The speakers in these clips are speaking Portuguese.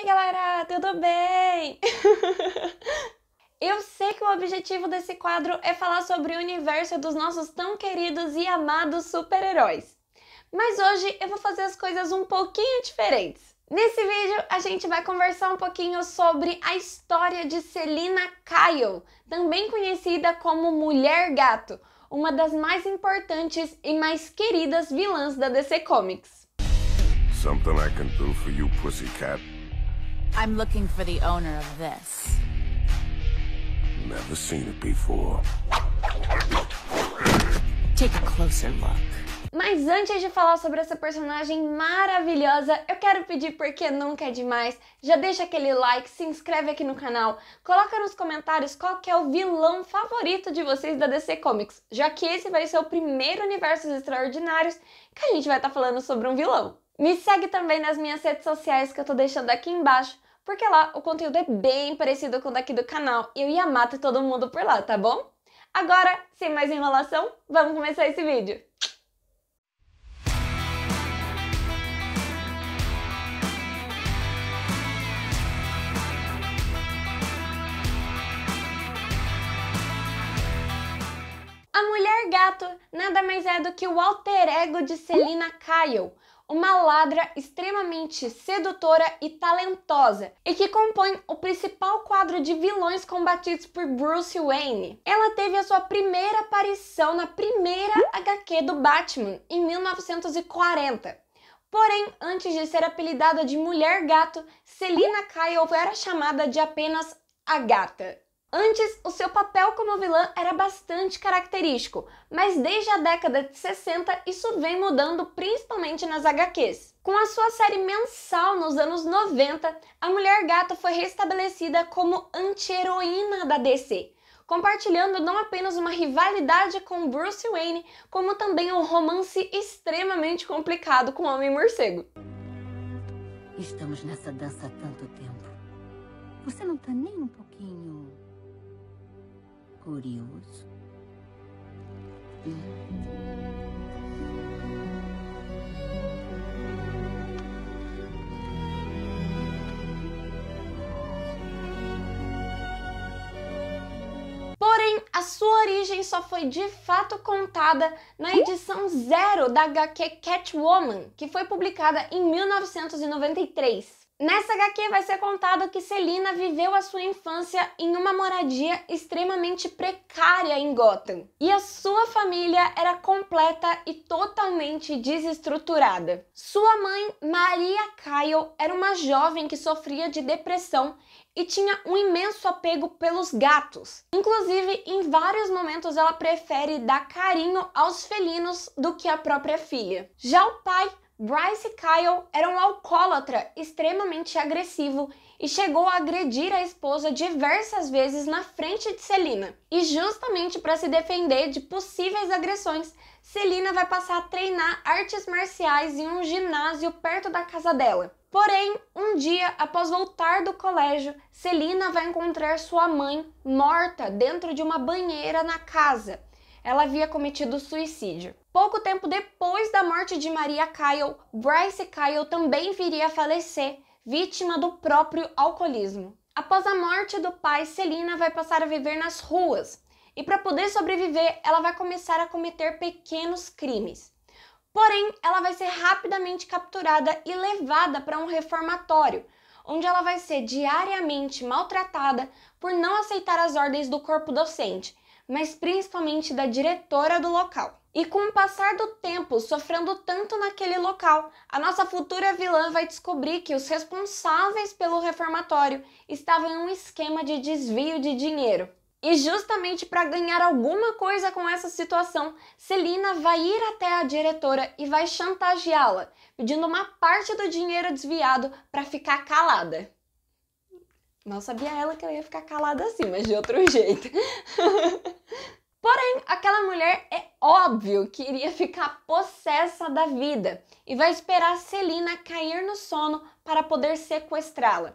Oi, galera, tudo bem? Eu sei que o objetivo desse quadro é falar sobre o universo dos nossos tão queridos e amados super-heróis. Mas hoje eu vou fazer as coisas um pouquinho diferentes. Nesse vídeo a gente vai conversar um pouquinho sobre a história de Selina Kyle, também conhecida como Mulher Gato, uma das mais importantes e mais queridas vilãs da DC Comics. Something I can do for you, pussycat. I'm looking for the owner of this. Never seen it before. Take a closer look. Mas antes de falar sobre essa personagem maravilhosa, eu quero pedir porque nunca é demais. Já deixa aquele like, se inscreve aqui no canal, coloca nos comentários qual que é o vilão favorito de vocês da DC Comics, já que esse vai ser o primeiro Universos Extraordinários que a gente vai estar tá falando sobre um vilão. Me segue também nas minhas redes sociais que eu tô deixando aqui embaixo porque lá o conteúdo é bem parecido com o daqui do canal e eu ia matar todo mundo por lá, tá bom? Agora, sem mais enrolação, vamos começar esse vídeo! A Mulher Gato nada mais é do que o alter ego de Selina Kyle, uma ladra extremamente sedutora e talentosa, e que compõe o principal quadro de vilões combatidos por Bruce Wayne. Ela teve a sua primeira aparição na primeira HQ do Batman, em 1940. Porém, antes de ser apelidada de Mulher Gato, Selina Kyle era chamada de apenas a Gata. Antes, o seu papel como vilã era bastante característico, mas desde a década de 60 isso vem mudando principalmente nas HQs. Com a sua série mensal nos anos 90, a Mulher Gata foi restabelecida como anti-heroína da DC, compartilhando não apenas uma rivalidade com Bruce Wayne, como também um romance extremamente complicado com o Homem-Morcego. Estamos nessa dança há tanto tempo. Você não tá nem um pouquinho curioso. Porém, a sua origem só foi de fato contada na edição zero da HQ Catwoman, que foi publicada em 1993. Nessa HQ vai ser contado que Selina viveu a sua infância em uma moradia extremamente precária em Gotham. E a sua família era completa e totalmente desestruturada. Sua mãe, Maria Kyle, era uma jovem que sofria de depressão e tinha um imenso apego pelos gatos. Inclusive, em vários momentos ela prefere dar carinho aos felinos do que a própria filha. Já o pai Bryce Kyle era um alcoólatra extremamente agressivo e chegou a agredir a esposa diversas vezes na frente de Selina. E justamente para se defender de possíveis agressões, Selina vai passar a treinar artes marciais em um ginásio perto da casa dela. Porém, um dia após voltar do colégio, Selina vai encontrar sua mãe morta dentro de uma banheira na casa ela havia cometido suicídio. Pouco tempo depois da morte de Maria Kyle, Bryce Kyle também viria a falecer, vítima do próprio alcoolismo. Após a morte do pai, Celina vai passar a viver nas ruas e, para poder sobreviver, ela vai começar a cometer pequenos crimes. Porém, ela vai ser rapidamente capturada e levada para um reformatório, onde ela vai ser diariamente maltratada por não aceitar as ordens do corpo docente mas principalmente da diretora do local. E com o passar do tempo, sofrendo tanto naquele local, a nossa futura vilã vai descobrir que os responsáveis pelo reformatório estavam em um esquema de desvio de dinheiro. E justamente para ganhar alguma coisa com essa situação, Celina vai ir até a diretora e vai chantageá-la, pedindo uma parte do dinheiro desviado para ficar calada. Mal sabia ela que eu ia ficar calada assim, mas de outro jeito. Porém, aquela mulher é óbvio que iria ficar possessa da vida e vai esperar Celina cair no sono para poder sequestrá-la.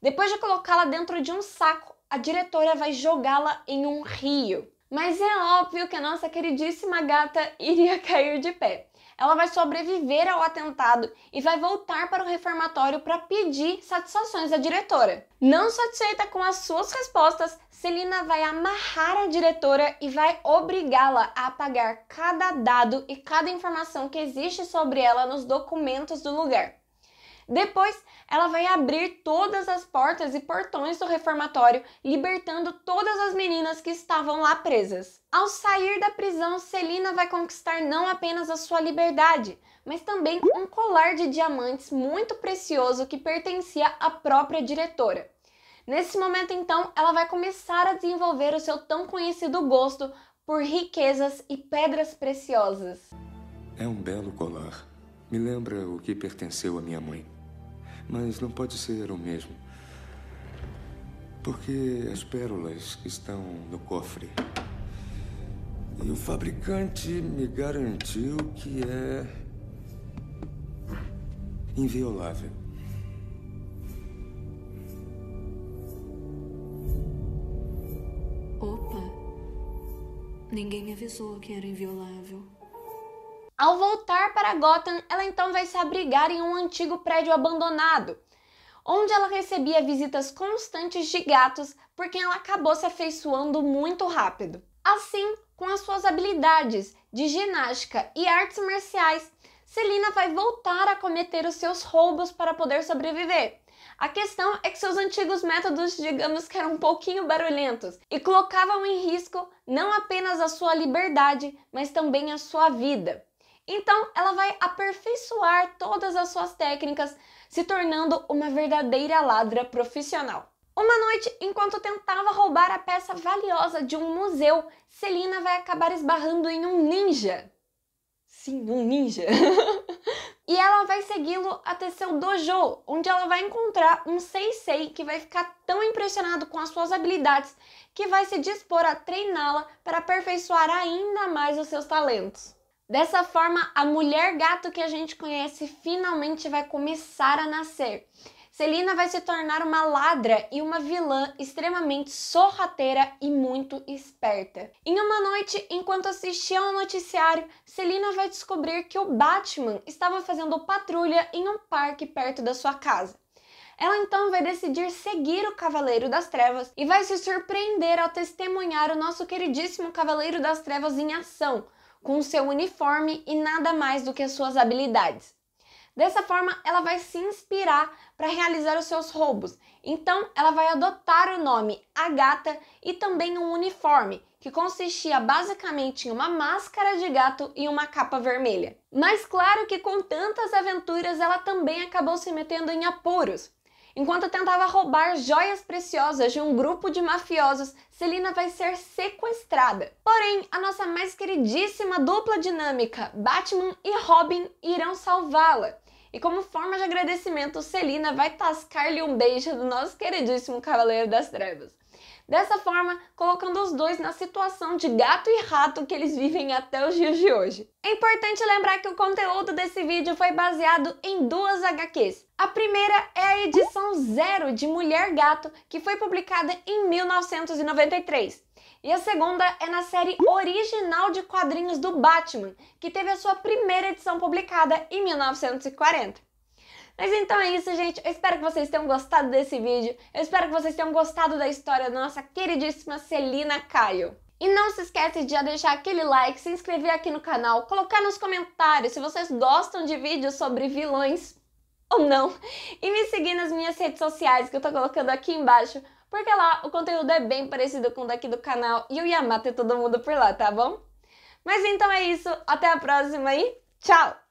Depois de colocá-la dentro de um saco, a diretora vai jogá-la em um rio. Mas é óbvio que a nossa queridíssima gata iria cair de pé. Ela vai sobreviver ao atentado e vai voltar para o reformatório para pedir satisfações à diretora. Não satisfeita com as suas respostas, Celina vai amarrar a diretora e vai obrigá-la a apagar cada dado e cada informação que existe sobre ela nos documentos do lugar. Depois, ela vai abrir todas as portas e portões do reformatório, libertando todas as meninas que estavam lá presas. Ao sair da prisão, Celina vai conquistar não apenas a sua liberdade, mas também um colar de diamantes muito precioso que pertencia à própria diretora. Nesse momento, então, ela vai começar a desenvolver o seu tão conhecido gosto por riquezas e pedras preciosas. É um belo colar. Me lembra o que pertenceu à minha mãe mas não pode ser o mesmo. Porque as pérolas estão no cofre. E o fabricante me garantiu que é inviolável. Opa! Ninguém me avisou que era inviolável. Ao voltar para Gotham, ela então vai se abrigar em um antigo prédio abandonado, onde ela recebia visitas constantes de gatos por quem ela acabou se afeiçoando muito rápido. Assim, com as suas habilidades de ginástica e artes marciais, Celina vai voltar a cometer os seus roubos para poder sobreviver. A questão é que seus antigos métodos, digamos que eram um pouquinho barulhentos e colocavam em risco não apenas a sua liberdade, mas também a sua vida. Então, ela vai aperfeiçoar todas as suas técnicas, se tornando uma verdadeira ladra profissional. Uma noite, enquanto tentava roubar a peça valiosa de um museu, Celina vai acabar esbarrando em um ninja. Sim, um ninja. e ela vai segui-lo até seu dojo, onde ela vai encontrar um sensei que vai ficar tão impressionado com as suas habilidades que vai se dispor a treiná-la para aperfeiçoar ainda mais os seus talentos. Dessa forma, a mulher gato que a gente conhece finalmente vai começar a nascer. Celina vai se tornar uma ladra e uma vilã extremamente sorrateira e muito esperta. Em uma noite, enquanto assistia ao noticiário, Celina vai descobrir que o Batman estava fazendo patrulha em um parque perto da sua casa. Ela então vai decidir seguir o Cavaleiro das Trevas e vai se surpreender ao testemunhar o nosso queridíssimo Cavaleiro das Trevas em ação, com seu uniforme e nada mais do que as suas habilidades. Dessa forma, ela vai se inspirar para realizar os seus roubos. Então, ela vai adotar o nome Agatha e também um uniforme, que consistia basicamente em uma máscara de gato e uma capa vermelha. Mas claro que com tantas aventuras, ela também acabou se metendo em apuros. Enquanto tentava roubar joias preciosas de um grupo de mafiosos, Celina vai ser sequestrada. Porém, a nossa mais queridíssima dupla dinâmica, Batman e Robin, irão salvá-la. E como forma de agradecimento, Celina vai tascar-lhe um beijo do nosso queridíssimo Cavaleiro das Trevas. Dessa forma, colocando os dois na situação de gato e rato que eles vivem até os dias de hoje. É importante lembrar que o conteúdo desse vídeo foi baseado em duas HQs. A primeira é a edição zero de Mulher Gato, que foi publicada em 1993. E a segunda é na série original de quadrinhos do Batman, que teve a sua primeira edição publicada em 1940. Mas então é isso, gente. Eu espero que vocês tenham gostado desse vídeo. Eu espero que vocês tenham gostado da história da nossa queridíssima Celina Caio. E não se esquece de já deixar aquele like, se inscrever aqui no canal, colocar nos comentários se vocês gostam de vídeos sobre vilões ou não. E me seguir nas minhas redes sociais que eu tô colocando aqui embaixo, porque lá o conteúdo é bem parecido com o daqui do canal e eu ia amar ter todo mundo por lá, tá bom? Mas então é isso, até a próxima e tchau!